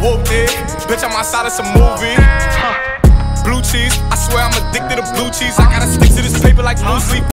whooped it. Bitch, I'm outside of some movie. Blue cheese, I swear I'm addicted to blue cheese. I gotta stick to this paper like blue sleep.